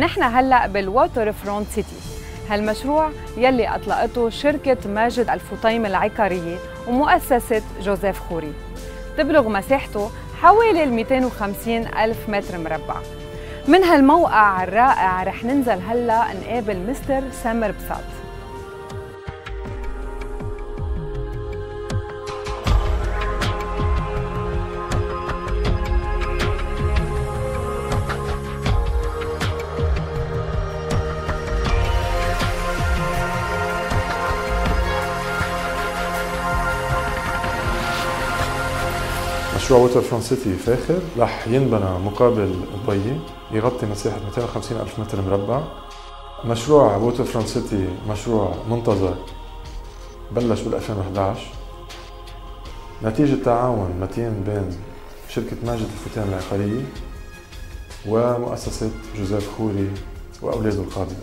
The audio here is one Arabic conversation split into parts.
نحن هلأ بال Waterfront City هالمشروع يلي أطلقته شركة ماجد الفطيم العقارية ومؤسسة جوزيف خوري. تبلغ مساحته حوالي 250 ألف متر مربع. من هالموقع الرائع رح ننزل هلا نقابل مستر سامر بساط. مشروع Waterfront City فاخر رح ينبنى مقابل ال bay يغطي مساحة 250 ألف متر مربع مشروع Waterfront City مشروع منتظر بلش بال 2011 نتيجة تعاون متين بين شركة ماجد الفطيم العقارية ومؤسسة جوزيف خوري وأولاده القابضة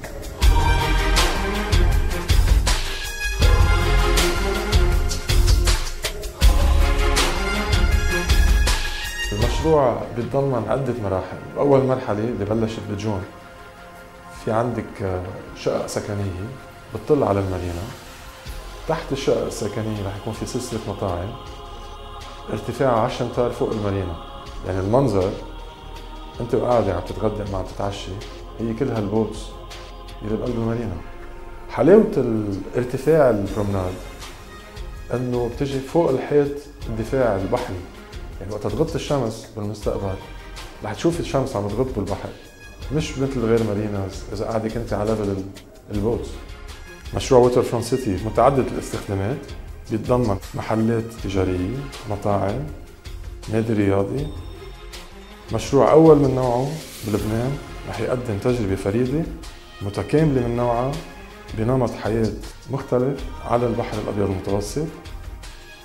المشروع بيتضمن عدة مراحل، أول مرحلة اللي بلشت بجون في عندك آه، شقق سكنية بتطل على المدينة. تحت الشقق السكنية رح يكون في سلسلة مطاعم. ارتفاعها 10 أمتار فوق المدينة. يعني المنظر أنت وقاعدة عم تتغدى عم تتعشي هي كل هالبوتس اللي بقلب المدينة. حلاوة الارتفاع البرومناد إنه بتجي فوق الحيط الدفاع البحري. يعني وقت تغط الشمس بالمستقبل رح تشوف الشمس عم تغط بالبحر. مش مثل غير marinas إذا قاعدة كنت على level ال boat. مشروع Waterfront City متعدد الاستخدامات. بيتضمن محلات تجارية مطاعم نادي رياضي. مشروع أول من نوعه بلبنان رح يقدم تجربة فريدة متكاملة من نوعها بنمط حياة مختلف على البحر الأبيض المتوسط.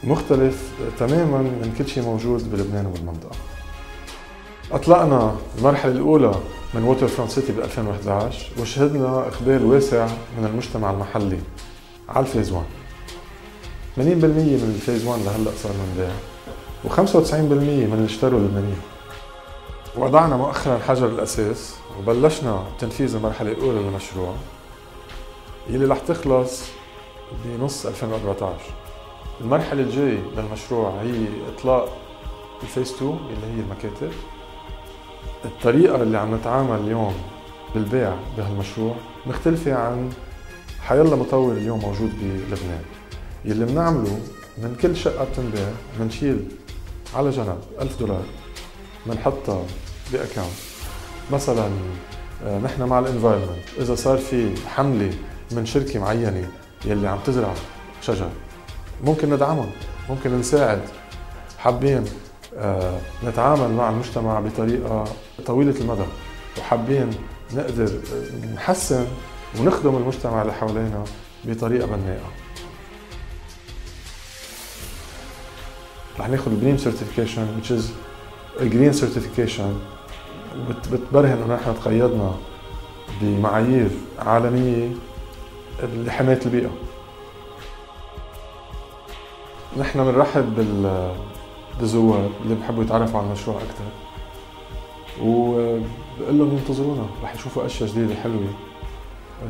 مختلف تماما من كل شيء موجود بلبنان وبالمنطقه اطلقنا المرحلة الأولى من Waterfront City ب 2011 وشهدنا إقبال واسع من المجتمع المحلي على ال phase 1 80% من ال phase 1 لهلأ صار منباع و95% من اللي اشتروا لبنانيين. وضعنا مؤخرا حجر الأساس وبلشنا تنفيذ المرحلة الأولى للمشروع يلي رح تخلص بنص 2014 المرحلة الجاية للمشروع هي إطلاق ال phase 2 اللي هي المكاتب. الطريقة اللي عم نتعامل اليوم بالبيع بهالمشروع مختلفة عن حيالله مطور اليوم موجود بلبنان. يلي بنعمله من كل شقة بتنباع بنشيل على جنب 1000 دولار بنحطها ب account مثلا آه، نحن مع ال environment. إذا صار في حملة من شركة معينة يلي عم تزرع شجر ممكن ندعمهم ممكن نساعد حابين آه، نتعامل مع المجتمع بطريقة طويلة المدى وحابين نقدر آه، نحسن ونخدم المجتمع اللي حوالينا بطريقة بناءة رح ناخذ ال green certification which is ال green certification بتبرهن إنه نحن تقيدنا بمعايير عالمية لحماية البيئة. نحن بنرحب بالزوار اللي بحبوا يتعرفوا على المشروع أكثر وبقول لهم ينتظرونا رح يشوفوا أشياء جديدة حلوة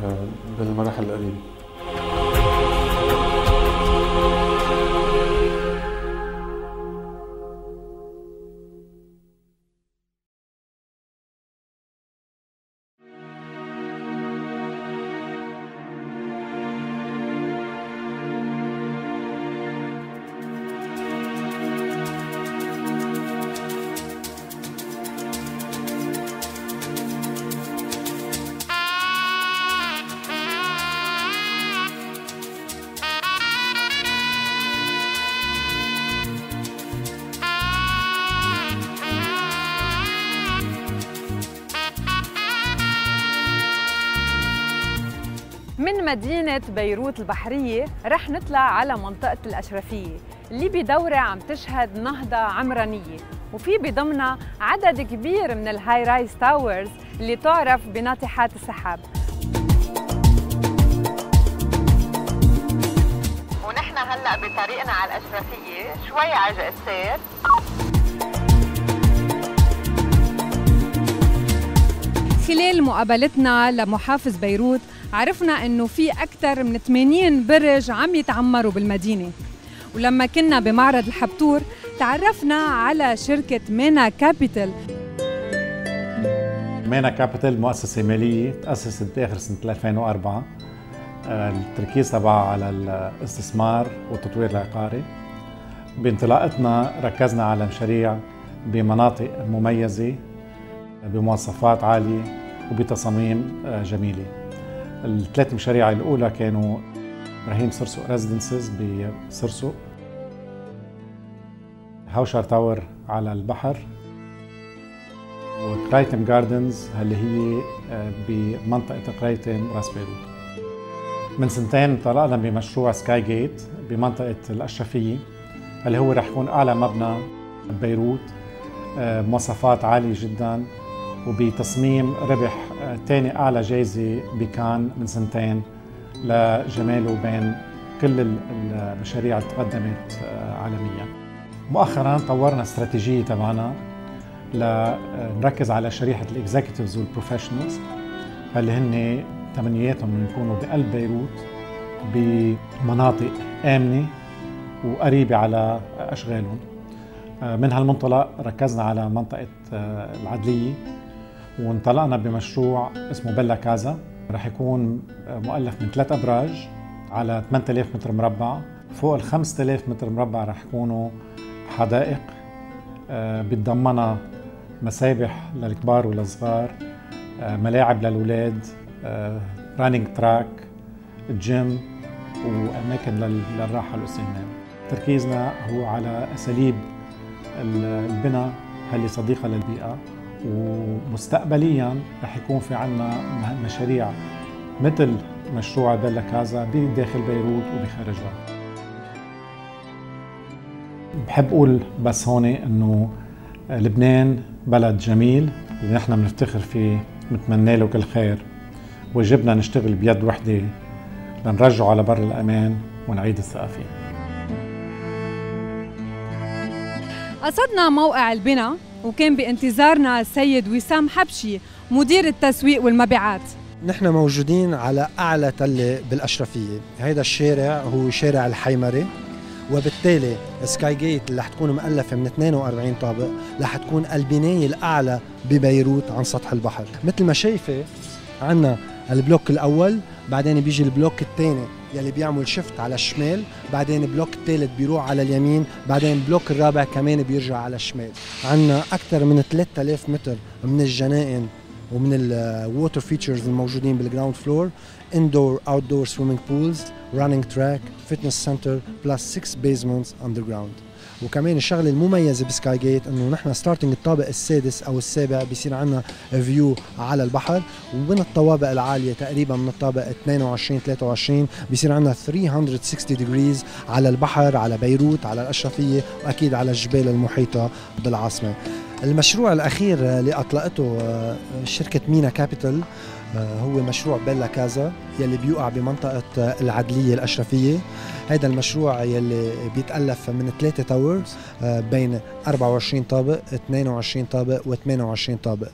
آه، بالمراحل القريبة. مدينة بيروت البحرية رح نطلع على منطقة الأشرفية اللي بدورة عم تشهد نهضة عمرانية. وفي بضمنها عدد كبير من ال high-rise towers اللي تعرف بناطحات السحاب. ونحن هلأ بطريقنا على الأشرفية شوي عجق السير خلال مقابلتنا لمحافظ بيروت عرفنا إنه في أكثر من 80 برج عم يتعمروا بالمدينة. ولما كنا بمعرض الحبتور تعرفنا على شركة مينا كابيتال. مينا كابيتال مؤسسة مالية تأسست بآخر سنة 2004 آه، التركيز تبعها على الاستثمار والتطوير العقاري. بانطلاقتنا ركزنا على مشاريع بمناطق مميزة بمواصفات عالية. وبتصاميم آه، جميلة. الثلاث مشاريع الأولى كانوا إبراهيم سرسوق Residences بسرسوق هاوشر Tower على البحر وقريطم Gardens اللي هي آه، بمنطقة قريطم راس بيروت. من سنتين انطلقنا بمشروع Sky Gate بمنطقة الأشرفية اللي هو رح يكون أعلى مبنى ببيروت آه، مواصفات عالية جدا. وبتصميم ربح ثاني آه، أعلى جائزة بكان من سنتين لجماله بين كل المشاريع اللي تقدمت عالميا. مؤخرا طورنا استراتيجية تبعنا لنركز على شريحة ال executives وال professionals. اللي هن تمنياتهم يكونوا بقلب بيروت بمناطق آمنة وقريبة على أشغالهم. من هالمنطلق ركزنا على منطقة العدلية. وانطلقنا بمشروع اسمه بيلا كازا. رح يكون مؤلف من ثلاث أبراج على 8000 متر مربع. فوق ال 5000 متر مربع رح يكونوا حدائق آه، بتضمنها مسابح للكبار والصغار آه، ملاعب للأولاد running track gym وأماكن للراحة والاستجمام. تركيزنا هو على أساليب البناء. اللي صديقة للبيئة؟ ومستقبليا رح يكون في عنا مشاريع مثل مشروع Bella Casa بداخل بيروت وبخارجها بحب أقول بس هون إنه لبنان بلد جميل ونحن بنفتخر فيه نتمنى له كل خير. واجبنا نشتغل بيد وحدة لنرجعه على بر الأمان ونعيد الثقه فيه قصدنا موقع البناء. وكان بانتظارنا السيد وسام حبشي مدير التسويق والمبيعات. نحن موجودين على أعلى تله بالأشرفية. هذا الشارع هو شارع الحيمري وبالتالي Sky Gate اللي رح تكون مؤلفة من 42 طابق رح تكون البناية الأعلى ببيروت عن سطح البحر. مثل ما شايفة عنا ال block الأول بعدين بيجي ال block الثاني يلي بيعمل shift على الشمال بعدين ال block الثالث بيروح على اليمين بعدين ال block الرابع كمان بيرجع على الشمال. عنا أكثر من 3000 متر من الجنائن ومن ال water features الموجودين بال ground floor indoor outdoor swimming pools running track fitness center plus 6 basements underground. وكمان الشغلة المميزة ب Sky Gate إنه نحن starting الطابق السادس أو السابع بيصير عندنا view على البحر ومن الطوابق العالية تقريبا من الطابق 22 23 بيصير عندنا 360 degrees على البحر على بيروت على الأشرفية وأكيد على الجبال المحيطة بالعاصمة. المشروع الأخير اللي أطلقته آه، شركة مينا كابيتال هو مشروع Bella Casa يلي بيوقع بمنطقة العدلية الأشرفية. هذا المشروع يلي بيتألف من ثلاثة towers آه، بين 24 طابق 22 طابق و28 طابق.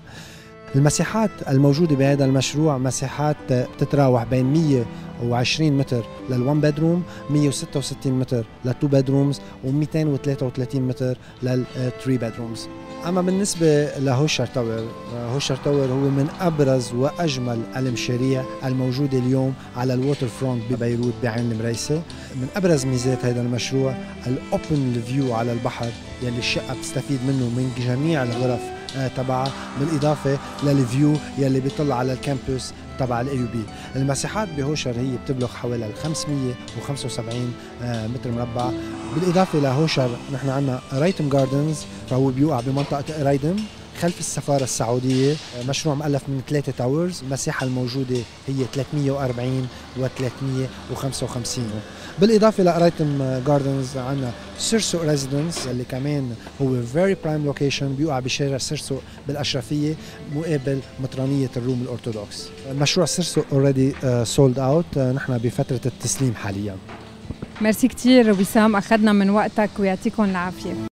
المساحات الموجودة بهذا المشروع مساحات بتتراوح بين 120 متر لل one bedroom 166 متر لل two bedrooms و233 متر لل three bedrooms أما بالنسبة لهوشر Tower هوشر Tower هو من أبرز وأجمل المشاريع الموجودة اليوم على ال waterfront ببيروت بعين المريسة. من أبرز ميزات هذا المشروع ال open view على البحر يلي الشقة بتستفيد منه من جميع الغرف آه، تبعها بالإضافة لل view يلي بيطل على ال campus تبع ال AUB المساحات بهوشر هي بتبلغ حوالي 575 آه، متر مربع. بالإضافة لهوشر نحن عندنا قريطم Gardens فهو بيوقع بمنطقة قريطم خلف السفارة السعودية. مشروع مؤلف من ثلاثة towers المساحة الموجودة هي 340 و 355 بالإضافة لقريطم Gardens عندنا سرسق Residence اللي كمان هو very prime location بيوقع بشارع سرسق بالأشرفية مقابل مطرانية الروم الأرثوذكس. مشروع سرسق already sold out نحن بفترة التسليم حاليا. ميرسي كثير وسام أخذنا من وقتك ويعطيكم العافية